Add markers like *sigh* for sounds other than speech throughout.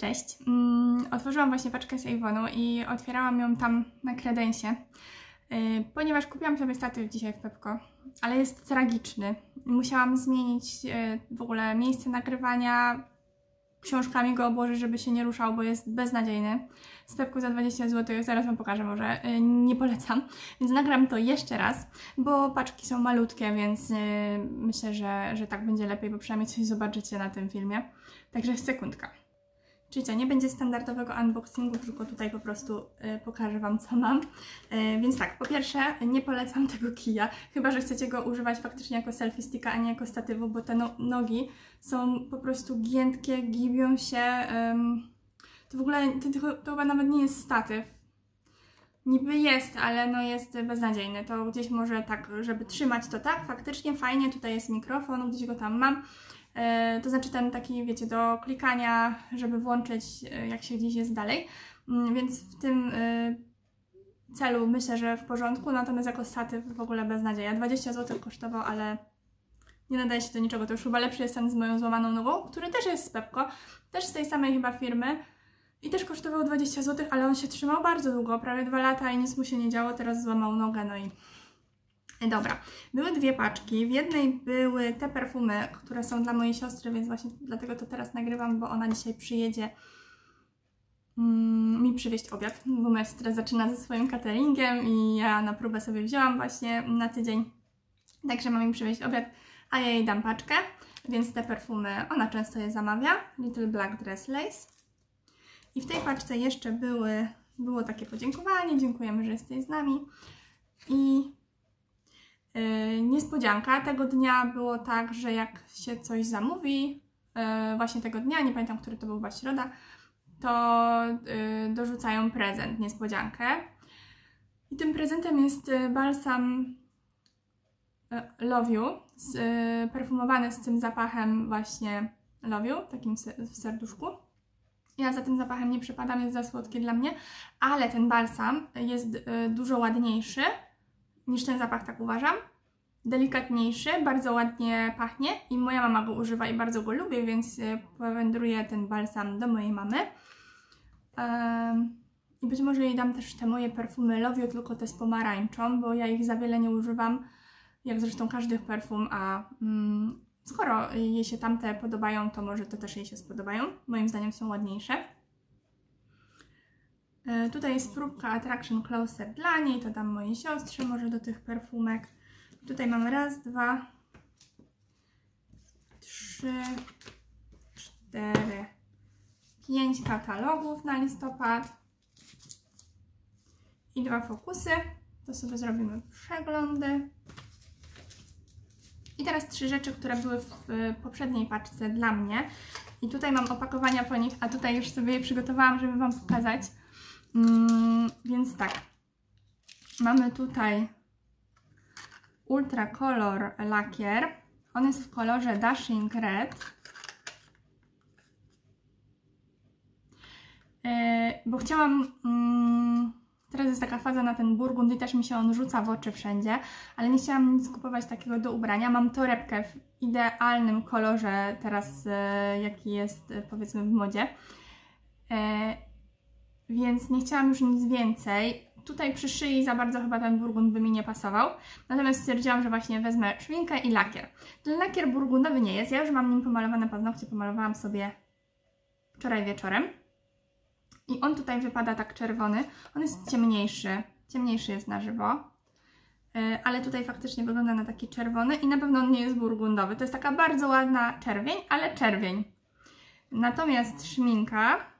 Cześć. Mm, otworzyłam właśnie paczkę z Avonu i otwierałam ją tam na kredensie, yy, ponieważ kupiłam sobie statyw dzisiaj w Pepko, ale jest tragiczny. Musiałam zmienić yy, w ogóle miejsce nagrywania, książkami go obłożyć, żeby się nie ruszał, bo jest beznadziejny. Z Pepku za 20 zł, zaraz Wam pokażę może, yy, nie polecam. Więc nagram to jeszcze raz, bo paczki są malutkie, więc myślę, że, że tak będzie lepiej, bo przynajmniej coś zobaczycie na tym filmie. Także sekundka. Czyli co, nie będzie standardowego unboxingu, tylko tutaj po prostu y, pokażę Wam co mam. Y, więc tak, po pierwsze nie polecam tego kija, chyba że chcecie go używać faktycznie jako selfie sticka, a nie jako statywu, bo te no nogi są po prostu giętkie, gibią się. To w ogóle, to, to, to chyba nawet nie jest statyw. Niby jest, ale no jest beznadziejny. To gdzieś może tak, żeby trzymać to tak, faktycznie fajnie, tutaj jest mikrofon, gdzieś go tam mam. E, to znaczy ten taki, wiecie, do klikania, żeby włączyć, e, jak się gdzieś jest dalej. Mm, więc w tym e, celu myślę, że w porządku, natomiast jako statyw w ogóle bez nadziei. 20 zł kosztował, ale nie nadaje się do niczego. To już chyba lepszy jest ten z moją złamaną nogą, który też jest z Pepko, też z tej samej chyba firmy. I też kosztował 20 zł, ale on się trzymał bardzo długo, prawie 2 lata i nic mu się nie działo, teraz złamał nogę, no i Dobra, były dwie paczki. W jednej były te perfumy, które są dla mojej siostry, więc właśnie dlatego to teraz nagrywam, bo ona dzisiaj przyjedzie mm, mi przywieźć obiad, bo moja siostra zaczyna ze swoim cateringiem i ja na próbę sobie wzięłam właśnie na tydzień. Także mam mi przywieźć obiad, a ja jej dam paczkę, więc te perfumy ona często je zamawia. Little Black Dress Lace. I w tej paczce jeszcze były, było takie podziękowanie, dziękujemy, że jesteś z nami. I niespodzianka. Tego dnia było tak, że jak się coś zamówi, yy, właśnie tego dnia, nie pamiętam, który to był chyba środa, to yy, dorzucają prezent, niespodziankę. I tym prezentem jest balsam Love You, perfumowany z tym zapachem właśnie Love You, takim w serduszku. Ja za tym zapachem nie przepadam, jest za słodki dla mnie, ale ten balsam jest dużo ładniejszy niż ten zapach, tak uważam. Delikatniejszy, bardzo ładnie pachnie i moja mama go używa i bardzo go lubię, więc e, powędruję ten balsam do mojej mamy. I być może jej dam też te moje perfumy Love You, tylko te z pomarańczą, bo ja ich za wiele nie używam, jak zresztą każdych perfum, a mm, skoro jej się tamte podobają, to może to też jej się spodobają. Moim zdaniem są ładniejsze. E, tutaj jest próbka Attraction Closer dla niej, to dam mojej siostrze może do tych perfumek. Tutaj mamy raz, dwa, trzy, cztery, pięć katalogów na listopad i dwa fokusy. To sobie zrobimy przeglądy. I teraz trzy rzeczy, które były w poprzedniej paczce dla mnie. I tutaj mam opakowania po nich, a tutaj już sobie je przygotowałam, żeby Wam pokazać. Mm, więc tak, mamy tutaj Ultra Color lakier. On jest w kolorze Dashing Red. Yy, bo chciałam... Yy, teraz jest taka faza na ten burgund i też mi się on rzuca w oczy wszędzie, ale nie chciałam nic kupować takiego do ubrania. Mam torebkę w idealnym kolorze teraz, yy, jaki jest powiedzmy w modzie. Więc nie chciałam już nic więcej. Tutaj przy szyi za bardzo chyba ten burgund by mi nie pasował, natomiast stwierdziłam, że właśnie wezmę szminkę i lakier. Ten lakier burgundowy nie jest, ja już mam nim pomalowane paznokcie, pomalowałam sobie wczoraj wieczorem. I on tutaj wypada tak czerwony, on jest ciemniejszy, ciemniejszy jest na żywo. E, ale tutaj faktycznie wygląda na taki czerwony i na pewno on nie jest burgundowy. To jest taka bardzo ładna czerwień, ale czerwień. Natomiast szminka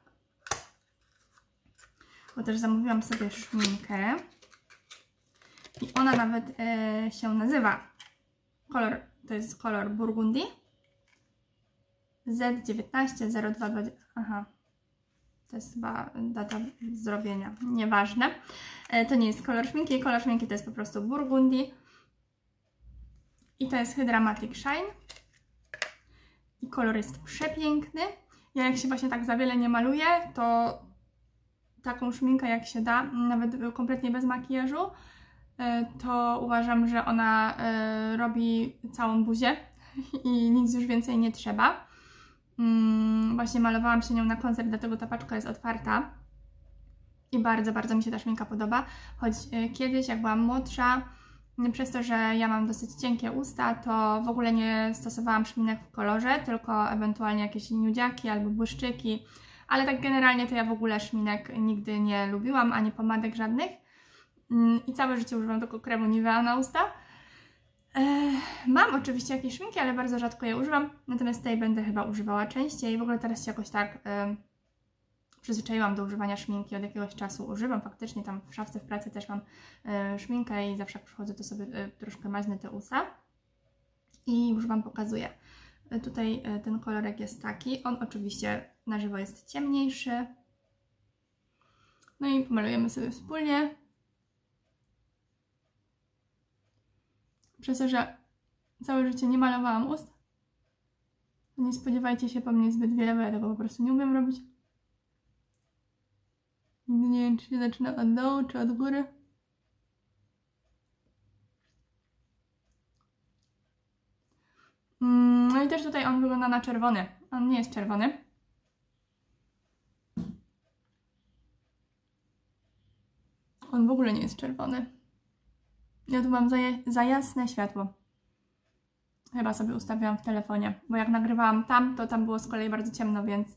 bo też zamówiłam sobie szminkę. I ona nawet e, się nazywa kolor, to jest kolor Burgundy. Z190220 aha. To jest chyba data zrobienia, nieważne. E, to nie jest kolor szminki, kolor szminki to jest po prostu Burgundy. I to jest Hydramatic Shine. I kolor jest przepiękny. Ja jak się właśnie tak za wiele nie maluję, to taką szminkę jak się da, nawet kompletnie bez makijażu, e, to uważam, że ona e, robi całą buzię *laughs* i nic już więcej nie trzeba. Mm, właśnie malowałam się nią na koncert, dlatego ta paczka jest otwarta. I bardzo, bardzo mi się ta szminka podoba. Choć y, kiedyś, jak byłam młodsza, przez to, że ja mam dosyć cienkie usta, to w ogóle nie stosowałam szminek w kolorze, tylko ewentualnie jakieś nudziaki albo błyszczyki. Ale tak generalnie to ja w ogóle szminek nigdy nie lubiłam, ani pomadek żadnych. Mm, I całe życie używam tylko kremu Nivea na usta. Mam oczywiście jakieś szminki, ale bardzo rzadko je używam, natomiast tej będę chyba używała częściej. W ogóle teraz się jakoś tak przyzwyczaiłam do używania szminki, od jakiegoś czasu używam. Faktycznie tam w szafce w pracy też mam e, szminkę i zawsze jak przychodzę to sobie e, troszkę maźnę te usta. I już Wam pokazuję. E, tutaj ten kolorek jest taki. On oczywiście na żywo jest ciemniejszy. No i pomalujemy sobie wspólnie. Przez to, że całe życie nie malowałam ust, nie spodziewajcie się po mnie zbyt wiele, bo ja tego po prostu nie umiem robić. Nigdy nie wiem, czy się zaczyna od dołu, czy od góry. Mm, no i też tutaj on wygląda na czerwony. On nie jest czerwony. On w ogóle nie jest czerwony. Ja tu mam za, za jasne światło. Chyba sobie ustawiłam w telefonie, bo jak nagrywałam tam, to tam było z kolei bardzo ciemno, więc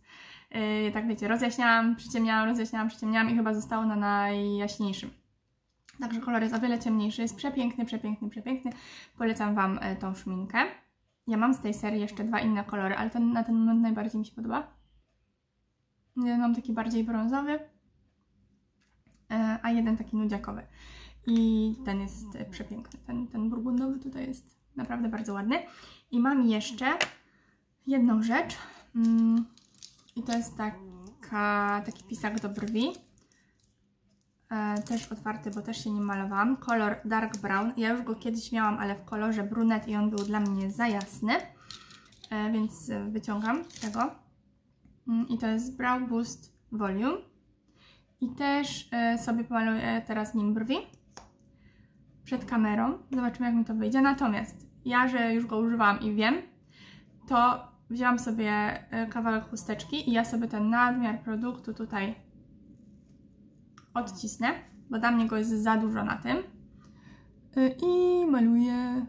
Yy, tak wiecie, rozjaśniałam, przyciemniałam, rozjaśniałam, przyciemniałam i chyba zostało na najjaśniejszym. Także kolor jest o wiele ciemniejszy, jest przepiękny, przepiękny, przepiękny. Polecam Wam e, tą szminkę. Ja mam z tej serii jeszcze dwa inne kolory, ale ten na ten moment najbardziej mi się podoba. Jeden mam taki bardziej brązowy, e, a jeden taki nudziakowy. I ten jest e, przepiękny. Ten, ten burgundowy tutaj jest naprawdę bardzo ładny. I mam jeszcze jedną rzecz. Mm, i to jest taka, taki pisak do brwi. E, też otwarty, bo też się nim malowałam. Kolor Dark Brown. Ja już go kiedyś miałam, ale w kolorze brunet i on był dla mnie za jasny. E, więc wyciągam tego. Mm, I to jest Brow Boost Volume. I też e, sobie pomaluję teraz nim brwi. Przed kamerą. Zobaczymy jak mi to wyjdzie. Natomiast ja, że już go używałam i wiem, to wzięłam sobie kawałek chusteczki i ja sobie ten nadmiar produktu tutaj odcisnę, bo dla mnie go jest za dużo na tym. E, I maluję.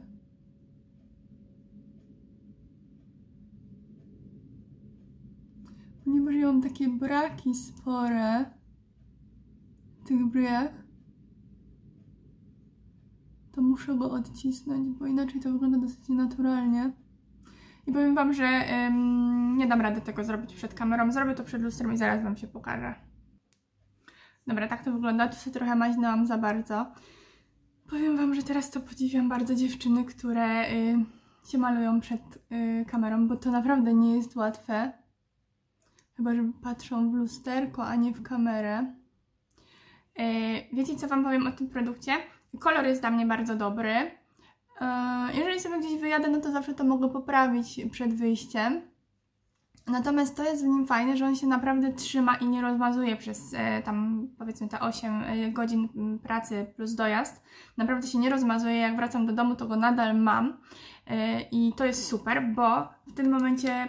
Ponieważ ja mam takie braki spore w tych bryjach, to muszę go odcisnąć, bo inaczej to wygląda dosyć naturalnie. I powiem Wam, że ym, nie dam rady tego zrobić przed kamerą. Zrobię to przed lustrem i zaraz Wam się pokażę. Dobra, tak to wygląda. Tu sobie trochę maźnęłam za bardzo. Powiem Wam, że teraz to podziwiam bardzo dziewczyny, które y, się malują przed y, kamerą, bo to naprawdę nie jest łatwe. Chyba, że patrzą w lusterko, a nie w kamerę. Y, wiecie, co Wam powiem o tym produkcie? Kolor jest dla mnie bardzo dobry. E, jeżeli sobie gdzieś wyjadę, no to zawsze to mogę poprawić przed wyjściem. Natomiast to jest w nim fajne, że on się naprawdę trzyma i nie rozmazuje przez e, tam powiedzmy te 8 e, godzin pracy plus dojazd. Naprawdę się nie rozmazuje. Jak wracam do domu, to go nadal mam. I to jest super, bo w tym momencie,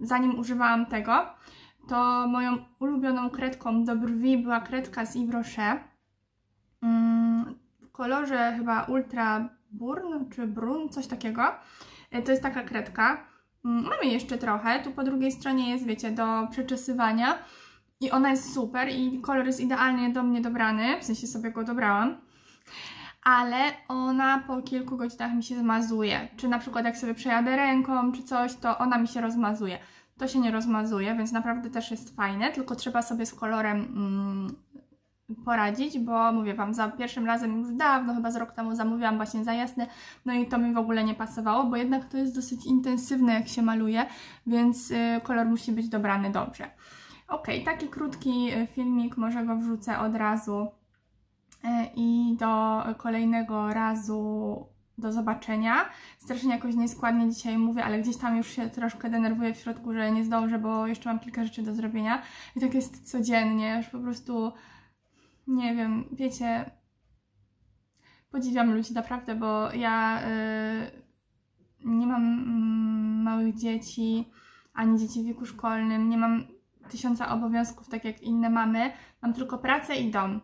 zanim używałam tego, to moją ulubioną kredką do brwi była kredka z Yves Rocher mm, w kolorze chyba Ultra Burn czy Brun, coś takiego. E, to jest taka kredka. Mm, mamy jeszcze trochę. Tu po drugiej stronie jest, wiecie, do przeczesywania. I ona jest super i kolor jest idealnie do mnie dobrany, w sensie sobie go dobrałam. Ale ona po kilku godzinach mi się zmazuje. Czy na przykład jak sobie przejadę ręką czy coś, to ona mi się rozmazuje. To się nie rozmazuje, więc naprawdę też jest fajne, tylko trzeba sobie z kolorem mm, poradzić, bo mówię Wam, za pierwszym razem już dawno, chyba z rok temu zamówiłam właśnie za jasne, no i to mi w ogóle nie pasowało, bo jednak to jest dosyć intensywne jak się maluje, więc y, kolor musi być dobrany dobrze. Ok, taki krótki y, filmik, może go wrzucę od razu y, i do kolejnego razu do zobaczenia. Strasznie jakoś nieskładnie dzisiaj mówię, ale gdzieś tam już się troszkę denerwuję w środku, że nie zdążę, bo jeszcze mam kilka rzeczy do zrobienia i tak jest codziennie, już po prostu nie wiem, wiecie, podziwiam ludzi naprawdę, bo ja y, nie mam mm, małych dzieci, ani dzieci w wieku szkolnym, nie mam tysiąca obowiązków, tak jak inne mamy, mam tylko pracę i dom.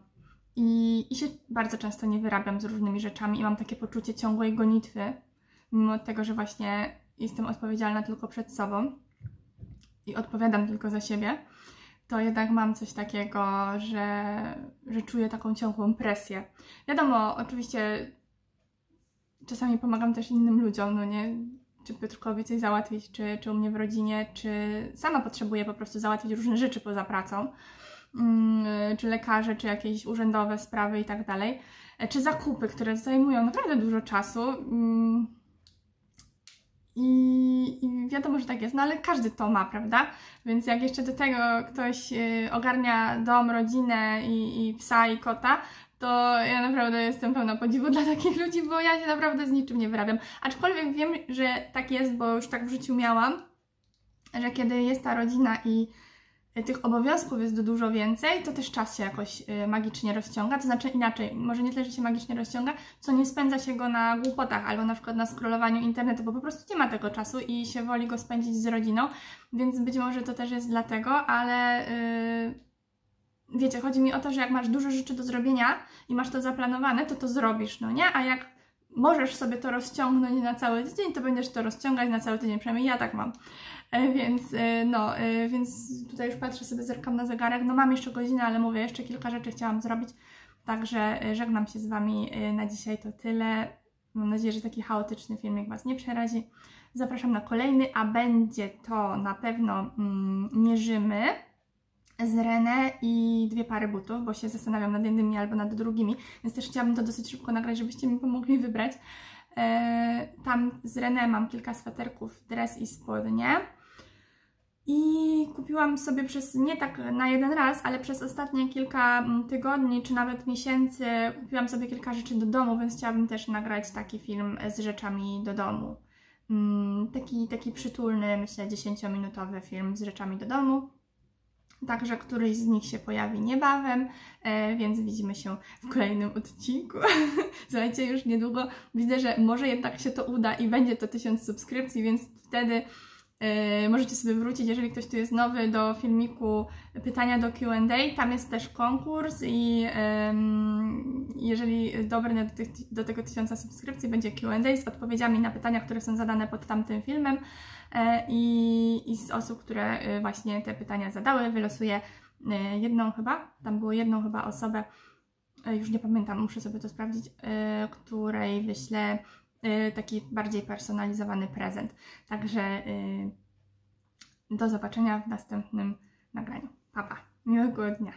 I, I się bardzo często nie wyrabiam z różnymi rzeczami i mam takie poczucie ciągłej gonitwy, mimo tego, że właśnie jestem odpowiedzialna tylko przed sobą i odpowiadam tylko za siebie, to jednak mam coś takiego, że, że czuję taką ciągłą presję. Wiadomo, oczywiście czasami pomagam też innym ludziom, no nie? Czy Piotrkowi coś załatwić, czy, czy u mnie w rodzinie, czy sama potrzebuję po prostu załatwić różne rzeczy poza pracą, mm, czy lekarze, czy jakieś urzędowe sprawy i tak dalej, czy zakupy, które zajmują naprawdę dużo czasu. Mm, i, I, wiadomo, że tak jest, no ale każdy to ma, prawda? Więc jak jeszcze do tego ktoś y, ogarnia dom, rodzinę i, i psa i kota, to ja naprawdę jestem pełna podziwu *laughs* dla takich ludzi, bo ja się naprawdę z niczym nie wyrabiam. Aczkolwiek wiem, że tak jest, bo już tak w życiu miałam, że kiedy jest ta rodzina i tych obowiązków jest dużo więcej, to też czas się jakoś y, magicznie rozciąga. To znaczy inaczej, może nie tyle, że się magicznie rozciąga, co nie spędza się go na głupotach albo na przykład na scrollowaniu internetu, bo po prostu nie ma tego czasu i się woli go spędzić z rodziną, więc być może to też jest dlatego, ale yy, wiecie, chodzi mi o to, że jak masz dużo rzeczy do zrobienia i masz to zaplanowane, to to zrobisz, no nie? A jak możesz sobie to rozciągnąć na cały tydzień, to będziesz to rozciągać na cały tydzień, przynajmniej ja tak mam. E, więc e, no, e, więc tutaj już patrzę sobie, zerkam na zegarek. No mam jeszcze godzinę, ale mówię, jeszcze kilka rzeczy chciałam zrobić. Także żegnam się z Wami na dzisiaj, to tyle. Mam nadzieję, że taki chaotyczny filmik Was nie przerazi. Zapraszam na kolejny, a będzie to na pewno mm, mierzymy z René i dwie pary butów, bo się zastanawiam nad jednymi albo nad drugimi, więc też chciałabym to dosyć szybko nagrać, żebyście mi pomogli wybrać. tam z René mam kilka sweterków, dres i spodnie. I kupiłam sobie przez, nie tak na jeden raz, ale przez ostatnie kilka mm, tygodni czy nawet miesięcy kupiłam sobie kilka rzeczy do domu, więc chciałabym też nagrać taki film z rzeczami do domu. Mm, taki, taki przytulny, myślę, 10-minutowy film z rzeczami do domu. Także któryś z nich się pojawi niebawem, e, więc widzimy się w kolejnym odcinku. *laughs* Słuchajcie, już niedługo widzę, że może jednak się to uda i będzie to 1000 subskrypcji, więc wtedy możecie sobie wrócić, jeżeli ktoś tu jest nowy, do filmiku pytania do QA. Tam jest też konkurs i yy, jeżeli dobrny do, tych, do tego tysiąca subskrypcji, będzie QA z odpowiedziami na pytania, które są zadane pod tamtym filmem. Yy, I, I z osób, które właśnie te pytania zadały, wylosuję jedną chyba, tam było jedną chyba osobę, już nie pamiętam, muszę sobie to sprawdzić, której wyślę taki bardziej personalizowany prezent. Także y, do zobaczenia w następnym nagraniu. Pa, pa. Miłego dnia.